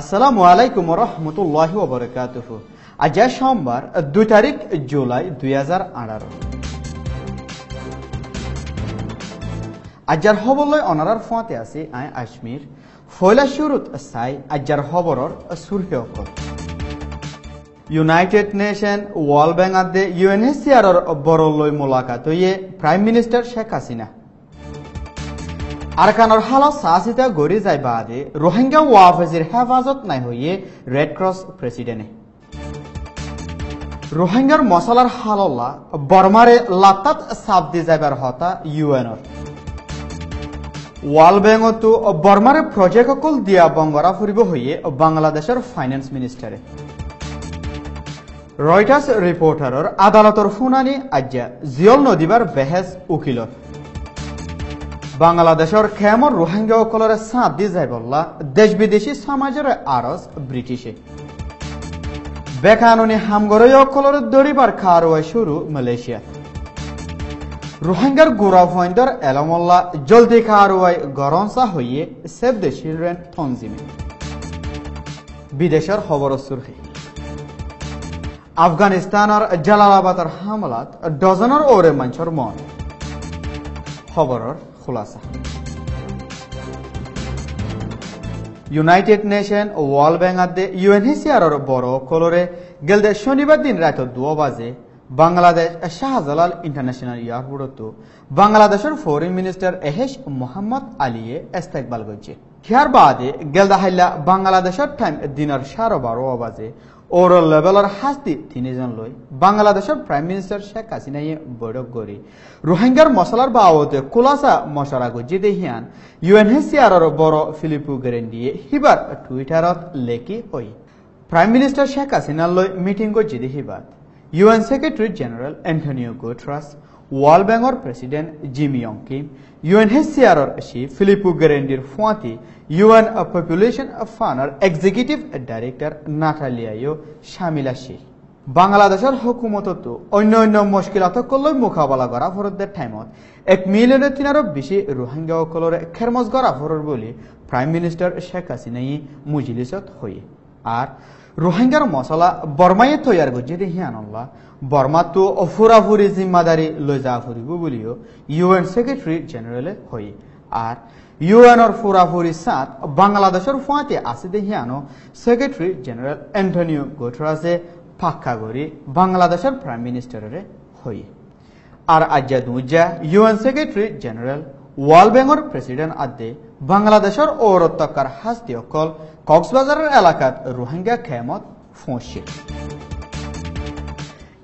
আসসালামু আলাইকুম রহমতুল্লাহ ওবরকাতুহু আজ সোমবার, দুই তারিখ, জুলাই দুই হাজার আঠারো। আজ্জার খবরলৈ অনারার ফোঁতে আছে আই আজমির, ফয়লা শুরুত চাই আজ্জার খবৰৰ চুৰসেৱকৰ ইউনাইটেড নেশন ৱৰ্ল্ড বেংক আদে ইউ এন এছ চি আৰৰ বৰলৈ মোলাকাত হৈয়ে প্ৰাইম মিনিষ্টাৰ শ্বেখ হাছিনা আরকানোর হালত সাহসিতা গড়ি যায় বাদে রোহিঙ্গা ওয়াফেজির হেফাজত নাই হইয়ে রেড ক্রস প্রেসিডেন্টে রোহিঙ্গার মশলার হালল্লা বর্মারে লাতাত সাপ দি যাবার হতা ইউএনর ওয়ার্ল্ড ব্যাংকতো বর্মারে প্রজেক্ট অকল দিয়া বঙ্গরা ফুরিব হইয়ে বাংলাদেশের ফাইন্যান্স মিনিস্টারে রয়টার্স রিপোর্টারর আদালতর শুনানি আজ্ঞা, জিয়ল নদীবার বেহেজ উকিলর বাংলাদেশের খেমর রোহিঙ্গাসকলরে সাঁত দি যাই বললা, দেশ বিদেশি, সমাজের আরজ ব্রিটিশে। বেকানুনি হামগরসকলর দরিবার খারোয় শুরু মালয়েশিয়া। রোহিঙ্গার গোড়া ফয়েন্দর এলমল্লা, জলদি খারোয় গরমসা হইয়ে সেভ দ্য চিলড্রেন তঞ্জিমে বিদেশের খবর সুরহি আফগানিস্তানের জালালাবাদর হামলাত ডজনের ওরে মঞ্চর মন। খবরের খোলাসা। ইউনাইটেড নেশন ও ওয়ার্ল্ড ব্যাংক আদে ইউএনএসিআর বড় কলরে গেলদে শনিবার দিন রাত দুয় বাজে বাংলাদেশ শাহজালাল ইন্টারন্যাশনাল এয়ারপোর্টত বাংলাদেশের ফরেন মিনিস্টার এহেশ মোহাম্মদ আলিয়ে ইস্তেকবাল করছে হিয়ার বাদে গেলদা হাইলা বাংলাদেশের টাইম দিনের সাড়ে বারো বাজে ওর লেভেলের শাস্তি তিনিজন লৈ বাংলাদেশের প্রাইম মিনিষ্টাৰ শেখ হাসিনাই বৈঠক করি। রোহিঙ্গার মশলার বাবদে কুলাসা মশরা গজি দেহিয়ান ইউএনএসিআর বড় ফিলিপু গেরেন্ডিয়ে সিবাৰ টুইটারত লেখি হই। প্রাইম মিনিষ্টাৰ শেখ হাসিনার লৈ মিটিং গজি দেহিবাদ UN secretary general Antonio Guterres world ব্যাংকর president Jim Kim UNHCR chief Filippo গেরেন্ডির ফুয়াতি, ইউএন পপুলেশন ফান্ডর এক্সিকিউটিভ ডাইরেক্টর নাটালিয়াইও শামিল আছিল বাংলাদেশের হুকুমতত অন্য অন্য মুশকিলাতকলৈ মোকাবিলা করা ফরদের টাইমত এক মিলিয়নের তিনারও বেশি রোহিঙ্গাসকলর খেরমজ করা ফরর বলে প্রাইম মিনিস্টার শেখ হাসিনাই মুজলিসত হয়ে আর রোহিঙ্গার মশলা বর্মায়ে তৈয়ার করছে হিয়ানল্লা বর্মা তো ফুরাফুরি জিম্মাদারি লৈ যা ফুরিব বলিও ইউএন সেক্রেটারি জেনারেলে হয়ে আর ইউএনর ফুরাফুরি সাত, বাংলাদেশের ফুয়াতে আছে দেহিয়ানো সেক্রেটারি জেনারেল অ্যান্টনিও গোটরাসে পাক্কা করি বাংলাদেশের প্রাইম মিনিস্টারের হয়ে আর আজ্জা দুজ্জা, ইউএন সেক্রেটারি জেনারেল ওয়ার্ল্ড ব্যাংকর প্রেসিডেন্ট আদে বাংলাদেশের ঔরত্বকার হাস্তি অকল কক্সবাজারের এলাকাত রোহিঙ্গা খেমত ফোঁসছে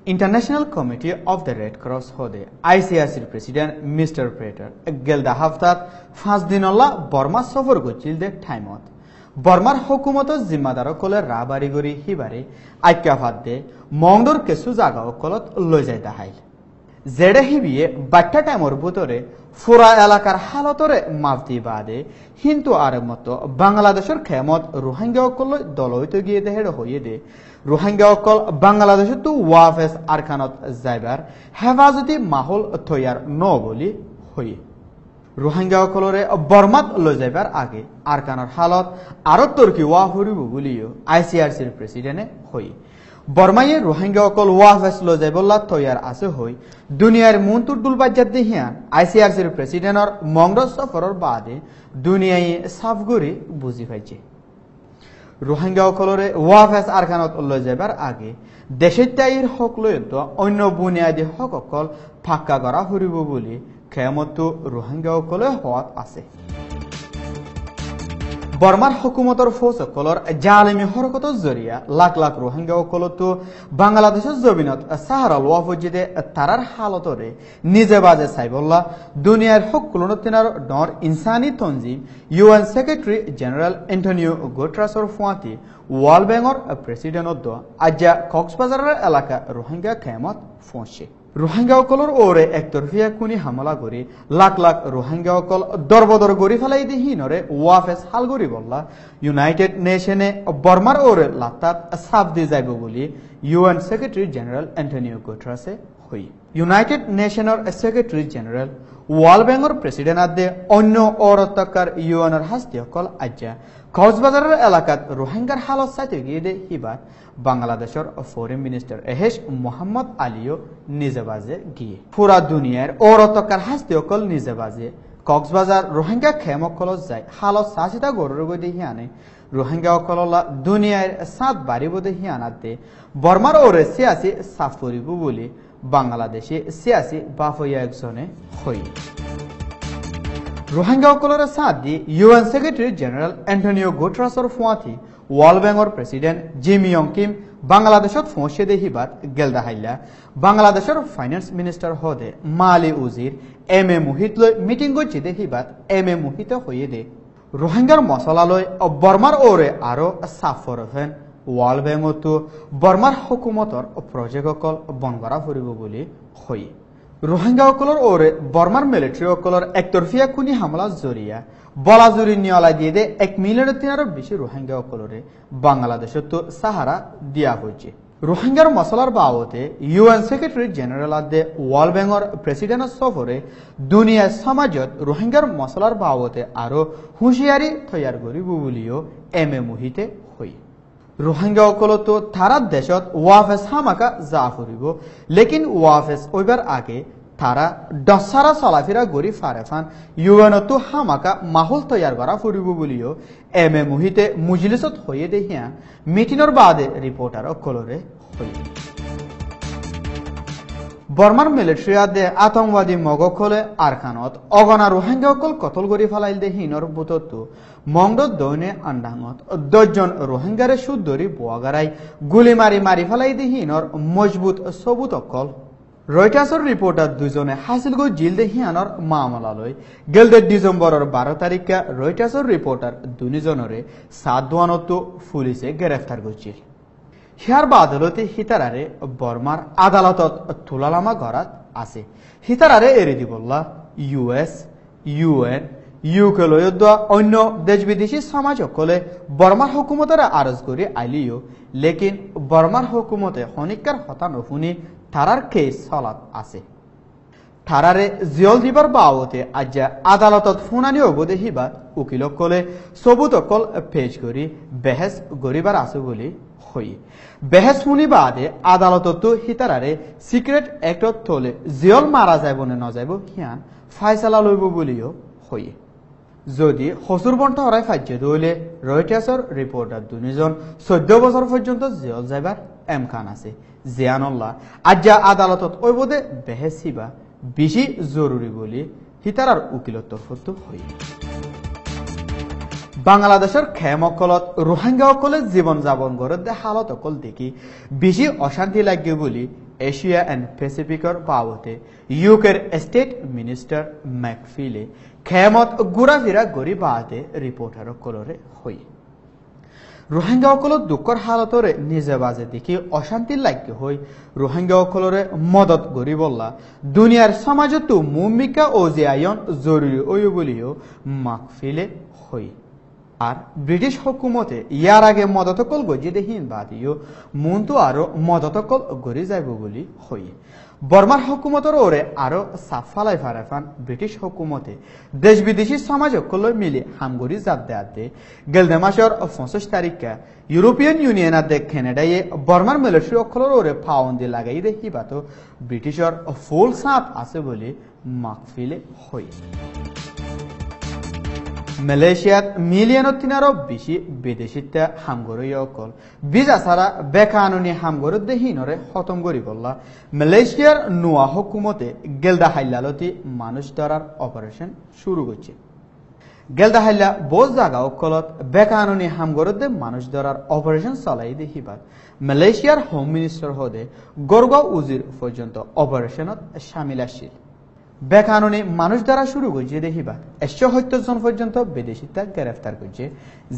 international committee of the red cross হদে আইসিআইসির প্রেসিডেন্ট মিস্টার প্রেটার গেলদা হাফতাত ফাঁস দিনল্লা বর্মা সফর করছিল দে ঠাইমত বর্মার হকুমত জিম্মাদার কলে রাবারি গরি হিবারে আইক্যা ভাত দে মংডর কেসু জাগা কলত লৈ যায় দাহাইল জেডে হিবিয়ে বাট্টা টাইমর ভিতরে ফুরা এলাকার হালতরে মাফতি বাদে হিন্দু আর মতো বাংলাদেশের খেমত রোহিঙ্গা অকল দলইতে গিয়ে দেহের হইয়ে দে। রোহিঙ্গা অকল বাংলাদেশে তো ওয়াফেস আরখানত যাইবার হেফাজতি মাহল থইয়ার ন বলি হইয়ে। রোহিঙ্গা অকলরে বর্মাত লৈ যাইবার আগে আরকানের হালত আরও তর্কি ওয়া হরিব বলিও আইসিআরসির প্রেসিডেন্টে হইয়ে। বর্মাইয়ে রোহিঙ্গা অকল ওয়াফেস লো যাইবল্লা তৈয়ার আছে হই দুনিয়ার মুন্তুর দুলবাজ্জাত দেহিয়ান আইসিআরসির প্রেসিডেন্টর মংরজ সফরের বাদে দুনিয়ায় সাফগুরি বুঝি পাইছে। রোহিঙ্গা অকলরে ওয়াফেস আরখানত লৈ যাবার আগে দেশের তাইর হক লৈ অন্য বুনিয়াদী হক অকল ফাক্কা করা ফুরিব বলি খেমতো রোহিঙ্গা অকলে হওয়াত আছে। বর্মার হুকুমতর ফৌজ অকলর জালেমি হরকতর জরিয়া লাখ লাখ রোহিঙ্গা অকলত বাংলাদেশের জমিনত সাহারা লোয়া ফজিদে তারার হালতরে নিজে বাজে সাইবল্লা দুনিয়ার হকুলন তিনার ডর ইনসানি তঞ্জিম ইউএন সেক্রেটারি জেনারেল এন্টনিও গোট্রাসর ফুয়াতি ওয়ার্ল্ড ব্যাংকর প্রেসিডেন্ট আজ্জা কক্সবাজারের এলাকা রোহিঙ্গা খেমত ফোঁসে রোহিঙ্গাসকলৰ ওৰে একতৰফীয়া কুনি হামলা কৰি লাখ লাখ রোহিঙ্গাসকল দরবদর গড়ি ফেলাই দিহিনরে ওয়াফেস হালগরি বললা। ইউনাইটেড নেশনে বর্মার ওরে লাতাত সাফ দি যাইব বুলি ইউএন সেক্রেটারি জেনারেল এন্টনিও গুটরাসে হই ইউনাইটেড নেশনের সেক্রেটারি জেনারেল ওয়ার্ল্ড ব্যাংকৰ প্ৰেচিডেণ্ট আদে অন্য অৰত্তকাৰ ইউএনৰ হাস্তি অকল আজ্যা কক্সবাজাৰৰ এলেকাত ৰোহিংগাৰ হালত চাই গিয়ে দে সিবাৰ বাংলাদেশৰ ফৰেন মিনিষ্টাৰ এহেশ মোহাম্মদ আলীও নিজে বাজে গিয়ে। পুরা দুনিয়ার অরতকার হাস্তি অকল নিজে বাজে। কক্সবাজার রোহিঙ্গা খেমকলত যায়, হালত চাচিতা গরুর গদি হিয়ানে রোহিঙ্গা অকললা দুনিয়ার সাত বাড়িব দে হিয়ানাতে বর্মার ওরে সিয়াসি সাফ বলে বাংলাদেশে সিয়াসি বাফইয়া একজনে হই ৰোহিংগাসকলৰ চাথ দি U N secretary general Antonio' গোটৰাছৰ ফুৱাথি ৱৰ্ল্ড বেংকৰ প্ৰেছিডেণ্ট কিম বাংলাদেশত ফুঁচে দেহি বাট গেলদাহাইলা বাংলাদেশৰ ফাইনেন্স মিনিষ্টাৰ হদে মালি উজিৰ এম এ মোহিত লৈ মিটিং গৈছে দেহি এম এ মোহিত হৈয়ে দে ৰোহিংগাৰ মছলালৈ বৰ্মাৰ ঔৰে আৰু চাফৰ হেন ৱৰ্ল্ড বেংকতো বৰ্মাৰ হকুমতৰ প্ৰজেক্টসকল বন কৰা ফুৰিব বুলি হয়েই রোহিঙ্গাসকলৰ ওৰে বৰ্মাৰ মিলিটাৰীসকলৰ একতৰফীয়া খুনি হামলা জৰিয়া, বলাজুৰি নিয়লাই দিয়ে দে এক মিলিয়নৰ তিনাৰো বেছি ৰোহিংগাসকলৰে বাংলাদেশতো সাহাৰা দিয়া হৈছে। রোহিঙ্গার মশলার বাবতে ইউএন সেক্রেটারি জেনারেল আদে ওয়ার্ল্ড ব্যাংকৰ প্রেসিডেন্ট সফরে দুনিয়া সমাজত রোহিঙ্গার মশলার বাবতে আরও হুঁশিয়ারি তৈয়ার করিব বুলিও এম এ মুহিতে হই ৰোহিংগাসকলতো থারাত দেশত ওয়াফেস হামাকা যা ফুরিব লেকিন ওয়াফেস ওইবার আগে তারা দশারা চলাফেরা গড়ি ফারেফান ইউএনতো হামাকা মাহল তৈয়ার করা ফুরিব বলিও এম এ মুহিতে মুজলিসত হয়ে দেহিয়া মিটিংর বাদে রিপোর্টার কলরে হই বর্মার মিলিটারি আদে আতঙ্কবাদী মগকলে আরখানত অগনা রোহিঙ্গাসকল কতল কৰি ফেলাইল দে হিনৰ বুটতো মংড দৈনে আন্ডাঙত দহজন রোহিঙ্গারে সুদরি বোয়াগারাই গুলি মারি মারি ফেলাই দে হিনৰ মজবুত সবুত অকল। রয়টার্সৰ রিপোর্টার দুজনে হাসিলগো জিল দে হিয়ানৰ মামলালৈ। গেলদে ডিসেম্বরের বারো তারিখে রয়টার্সৰ রিপোর্টার দুজনরে সাদওয়ানতো পুলিশে গ্রেফতার করছিল হিয়ার আদালতে হিতারারে বর্মার আদালতত তুলালামা গড়াত আছে। হিতারারে এৰি দিবল্লা ইউএস ইউএন ইউকে লয়ত অন্য দেশ বিদেশি সমাজ সকলে বর্মার হুকুমতের আরজ করে আইলিও, লেকিন বর্মার হুকুমতে হনিকার হতা নুশুনি তারার খেয়ে চলাত আছে। থারারে জিয়ল দিবার বাবতে আজ আদালতত শুনানি অবদে হিবা উকিলসকলে সবুতকল পেশ কৰি বেহেস গরিবার আছে বুলি হই। বেহেস শুনি বাদে আদালততো হিতারারে সিক্রেট এক্টত থলে জিয়ল মারা যাইব নে নযাইব হিয়ান ফাইসালা লইব বুলিও হই। যদি হসুর বন্ঠ হরাই ফাজ্য দইলে রয়টার্সর রিপোর্টার দুজন চৈধ্য বছর পর্যন্ত জেল যাইবার এমকান আছে। জিয়ানুল্লাহ আজ্জা আদালতত ওইবদে বেহেসিবা বেশি জরুরি বলে হিতারার উকিলত তরফত হই। বাংলাদেশের খেমকলত রোহিঙ্গাসকলে জীৱন যাপন কৰে হালত অকল দেখি বেছি অশান্তি লাগে বুলি এছিয়া এণ্ড পেচিফিকৰ বাবতে ইউকেৰ ষ্টেট মিনিষ্টাৰ মেকফিলে খেমত ঘূৰা ফিৰা কৰি বাদে ৰিপৰ্টাৰসকলৰে হৈ ৰোহিংগাসকলক দুখৰ হালতৰে নিজে বাজে দেখি অশান্তিৰ লাগে হৈ ৰোহিংগাসকলৰে মদত কৰি বল্লা দুনিয়াৰ সমাজতো ভূমিকা অজিয়ায়ন জৰুৰী অয় বুলিও মাকফিলে হৈ। আর ব্রিটিশ হুকুমতে ইয়ার আগে মদতকল গজি দেহীন বাদিও মুন্তু আরও মদতকল গড়ি যাইব বলি হই বর্মার হকুমতর ওরে আরও সাফালাই ফারাফান ব্রিটিশ হকুমতে। দেশ বিদেশি সমাজ অকল মিলি হামগরি জাত দেয়াতে। গেলদে মাসের পঁচিশ তারিখে ইউরোপিয়ান ইউনিয়ন আদে কেনেডাইয়ে বর্মার মিলিটারি অকলর ওরে ফাউন্দি লাগাই দেখি বাতো ব্রিটিশর ফুল সাপ আছে বলে মাকফিলে হই। মালয়েশিয়াত মিলিয়নত তিনারও বেশি বিদেশিতে হামগরই অকল বিজা ছাড়া বেকানুনি হামগরত দেহিনরে খতম করি বললা মালয়েশিয়ার নোয়া হুকুমতে গেলদা হাইলালতি মানুষ ধরার অপারেশন শুরু করছে গেলদা হাইলা বোঝ জাগা অকলত বেকানুনি হামগরত দে মানুষ ধরার অপারেশন চলাই দেখিবার মালয়েশিয়ার হোম মিনিস্টার হদে গরগাঁও উজির পর্যন্ত অপারেশনত সামিল আসছিল বেকানুনি মানুষ দ্বারা শুরু করছে দেখিবা একশো সত্তর জন পর্যন্ত বিদেশিতা গ্রেফতার করছে।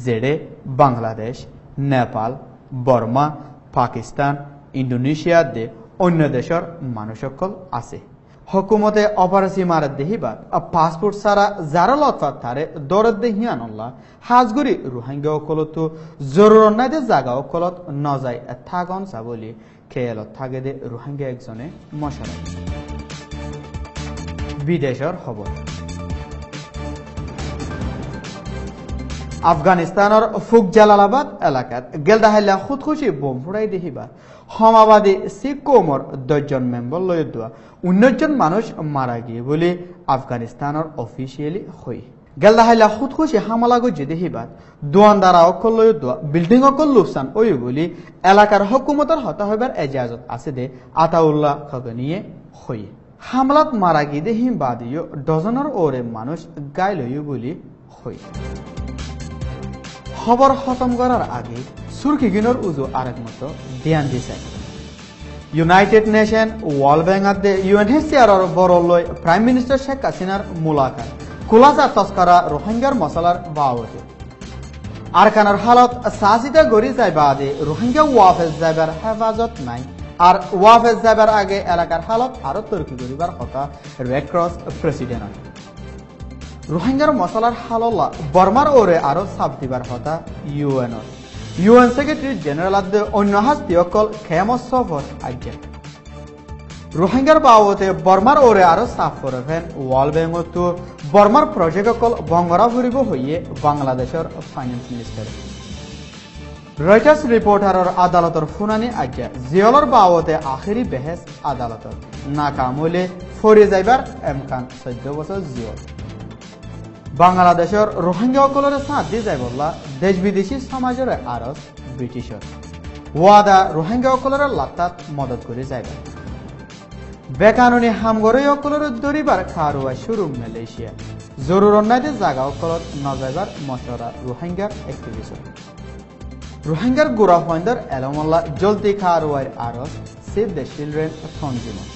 জেডে, বাংলাদেশ, নেপাল, বর্মা, পাকিস্তান, ইন্দোনেশিয়া দে অন্য দেশের মানুষ সকল আছে। হকুমতে অপারেসি মারে দেহিবা পাসপোর্ট ছাড়া যারা লতফাত তারে দরদ দেহিয়ানল্লা হাজগুড়ি রোহিঙ্গা অকলতো, জরুর নাই দে জাগা অকলত, নজাই থাগন চাবলি খেয়ালত থাকে দে রোহিঙ্গা একজনে মশালাই বিদেশৰ খবৰ আফগানিস্তানৰ ফুক জালালাবাদ এলেকাত গেলদাহাইলা খুদখুচি বোম ফুৰাই দেখিবা। সমাবাদী শিখ কৌমৰ দহজন মেম্বৰ লৈ দোৱা ঊনৈছজন মানুষ মাৰা গিয়ে বুলি আফগানিস্তানৰ অফিচিয়েলি হৈ গেলদাহাইলা খুদখুচি হামলা গজ্জি দেখিবাত দোৱানদাৰা অকল লৈ দোৱা বিল্ডিং অকল লোকচান ওই বুলি এলাকার হকুমতর হতা এজাজত আছে দে আতাউল্লাহ খগনিয়ে হৈ হামলাত মারা গিয়ে দেহিম বাদিও ডজনের ওরে মানুষ গাই লইও বুলি হৈ খবর খতম করার আগে সুরকিগিনোর উজু আরেক মতো ধ্যান দিছে। ইউনাইটেড নেশন ওয়ার্ল্ড ব্যাংক আদে ইউএনএসসিআর বড় লই প্রাইম মিনিস্টার শেখ হাসিনার মুলাকাত কুলাজা তস্করা রোহিঙ্গার মশলার বাবদে আরকানার হালত সাজিদা গড়ি যাইবা আদে রোহিঙ্গা ওয়াফেজ যাইবার হেফাজত নাই। আর ওয়াফেজ যাইবার আগে এলাকার হালত আরও তর্কি করিবার কথা রেড ক্রস প্রেসিডেন্ট রোহিঙ্গার মশলার হাললা বর্মার ওরে আরও চাপ দিবার কথা ইউএন ইউএন সেক্রেটারি জেনারেল আদে অন্য হাস্তি অকল খেমস সফর আজ্ঞা। রোহিঙ্গার বাবদে বর্মার ওরে আরও চাপ করবেন ওয়ার্ল্ড ব্যাংক তো বর্মার প্রজেক্ট অকল বঙ্গরা ফুরিব হইয়ে বাংলাদেশের ফাইন্যান্স মিনিস্টার রয়টার্স রিপোর্টারর আদালতর শুনানি আজ্ঞা জিয়লর বাবদে আখেরি বেহেস আদালতর নাকাম হইলে ফরি যাইবার এমকান চৈধ্য বছর জিয়ল বাংলাদেশের রোহিঙ্গাসকলের সাথ দি যাই বললা দেশ বিদেশি সমাজের আরজ ব্রিটিশর ওয়াদা রোহিঙ্গাসকলের লাত্তাত মদত করে যাইবে বেকানুনি হামগরই অকলের দরিবার খারুয়া শুরু মালয়েশিয়া জরুর অন্যায় জাগা অকলত নজাইবার মশরা অ্যাক্টিভিশন রোহিঙ্গার গোড়া ফয়েন্দার এলমল্লা জলদি খারুয়ার আরজ সেভ দ্য চিলড্রেন থনজিমন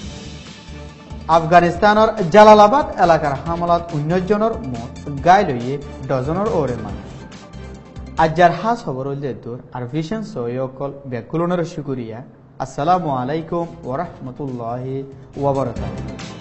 আফগানিস্তানের জালালাবাদ এলাকার হামলাত উনিশ জনের মত গাই লইয়ে ডজনের ওরে মানুষ আজ্জার হাস খবর দূর আর ভিশন সৈয়কল বেকুলনের শুকুরিয়া আসসালামু আলাইকুম ওরহমতুল্লাহ ওবরাকাতুহ